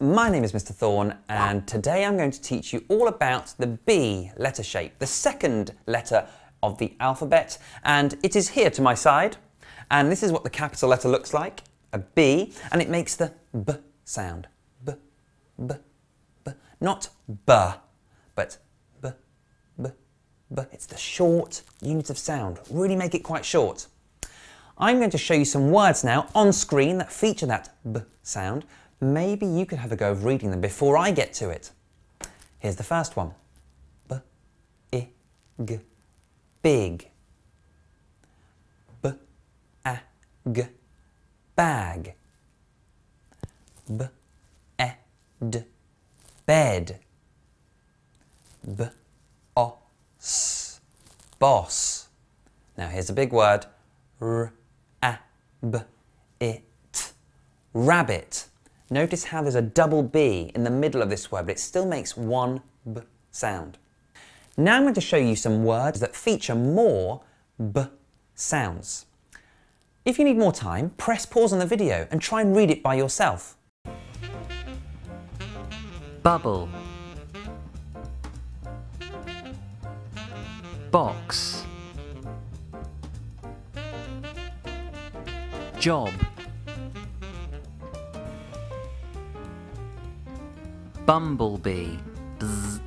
my name is Mr. Thorne and today I'm going to teach you all about the B letter shape, the second letter of the alphabet and it is here to my side and this is what the capital letter looks like, a B, and it makes the B sound. B, B, B. Not B, but B, B, B. It's the short unit of sound. Really make it quite short. I'm going to show you some words now on screen that feature that B sound. Maybe you could have a go of reading them before I get to it. Here's the first one. B, I, G, big. B, A, G, bag. B, E, D, bed. B, O, S, boss. Now here's a big word. R, b, it. Rabbit. Notice how there's a double B in the middle of this word, but it still makes one B sound. Now I'm going to show you some words that feature more B sounds. If you need more time, press pause on the video and try and read it by yourself. Bubble Box Job Bumblebee Bzz.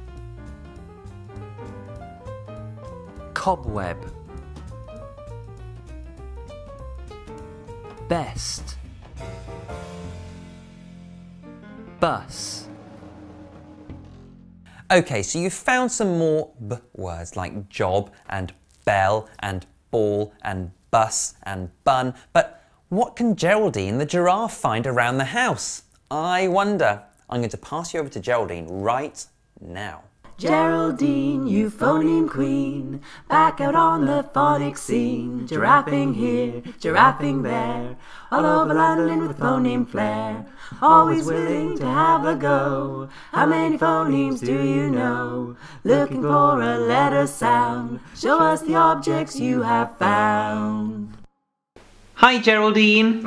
Cobweb Best Bus Okay, so you've found some more B words like job and bell and ball and bus and bun, but what can Geraldine the giraffe find around the house? I wonder. I'm going to pass you over to Geraldine right now. Geraldine, you phoneme queen, back out on the phonic scene. Giraffing here, giraffing there, all over London with phoneme flair. Always willing to have a go. How many phonemes do you know? Looking for a letter sound. Show us the objects you have found. Hi Geraldine!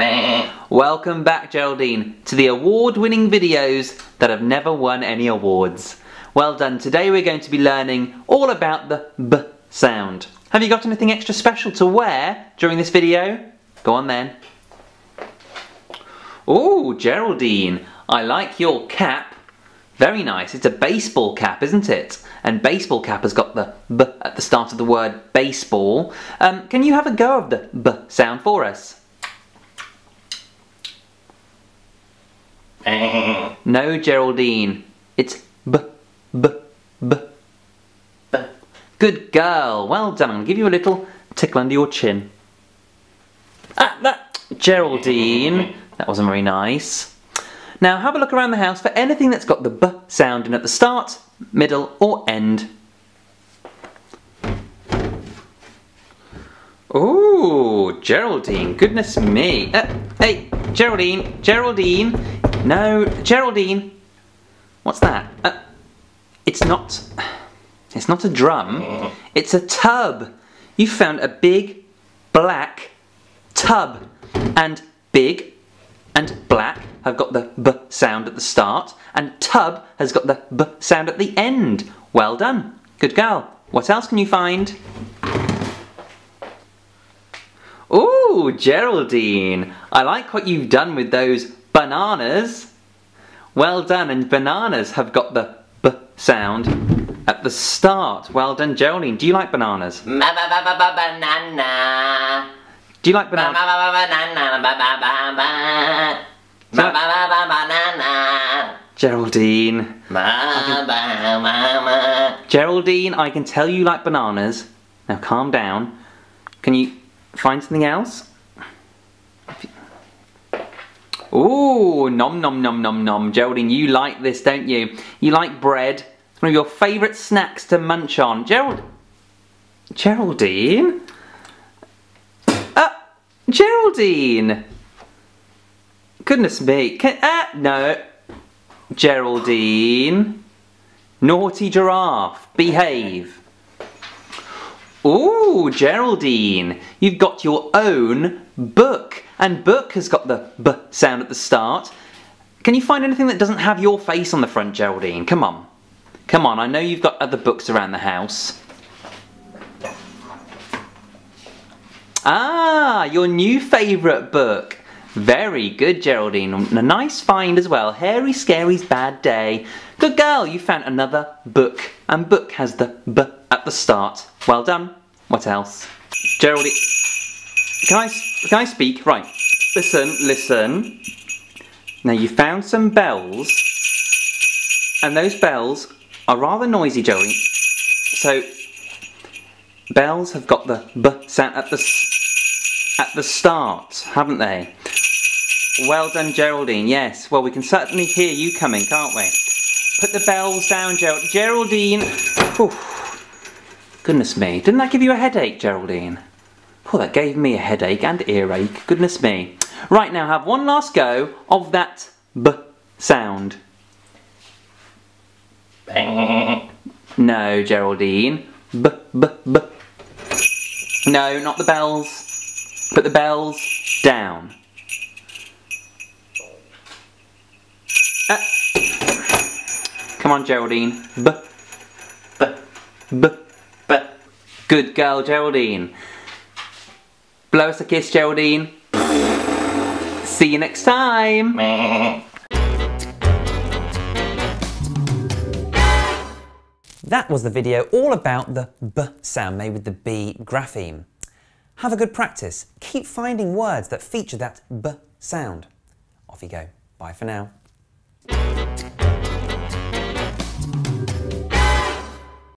Welcome back Geraldine to the award-winning videos that have never won any awards. Well done, today we're going to be learning all about the B sound. Have you got anything extra special to wear during this video? Go on then. Oh, Geraldine, I like your cap very nice. It's a baseball cap, isn't it? And baseball cap has got the b at the start of the word baseball. Um, can you have a go of the b sound for us? no, Geraldine. It's b, b, b, b. Good girl. Well done. I'll give you a little tickle under your chin. Ah, that, Geraldine. That wasn't very nice. Now have a look around the house for anything that's got the B sound in at the start, middle or end. Oh, Geraldine, goodness me. Uh, hey, Geraldine, Geraldine. No, Geraldine. What's that? Uh, it's not, it's not a drum. It's a tub. You found a big black tub. And big and black have got the b sound at the start, and tub has got the b sound at the end. Well done. Good girl. What else can you find? Ooh, Geraldine. I like what you've done with those bananas. Well done, and bananas have got the b sound at the start. Well done, Geraldine. Do you like bananas? Banana. Do you like bananas? Geraldine. Geraldine, I can tell you like bananas. Now calm down. Can you find something else? Ooh, nom nom nom nom nom. Geraldine, you like this, don't you? You like bread. It's one of your favourite snacks to munch on. Gerald... Geraldine? Uh, Geraldine! Goodness me. Can, uh, no. Geraldine. Naughty giraffe. Behave. Ooh, Geraldine. You've got your own book. And book has got the B sound at the start. Can you find anything that doesn't have your face on the front, Geraldine? Come on. Come on, I know you've got other books around the house. Ah, your new favourite book. Very good, Geraldine. A nice find as well. Hairy Scary's Bad Day. Good girl, you found another book. And book has the B at the start. Well done. What else? Geraldine. Can I, can I speak? Right. Listen, listen. Now you found some bells. And those bells are rather noisy, Geraldine. So, bells have got the B sound at the, at the start, haven't they? Well done, Geraldine. Yes. Well, we can certainly hear you coming, can't we? Put the bells down, Gerald Geraldine. Whew. Goodness me. Didn't that give you a headache, Geraldine? Oh, that gave me a headache and earache. Goodness me. Right, now have one last go of that B sound. No, Geraldine. B, b, b. No, not the bells. Put the bells down. Come on, Geraldine. B, b, b, b. Good girl, Geraldine. Blow us a kiss, Geraldine. See you next time. That was the video all about the B sound made with the B grapheme. Have a good practice. Keep finding words that feature that B sound. Off you go. Bye for now.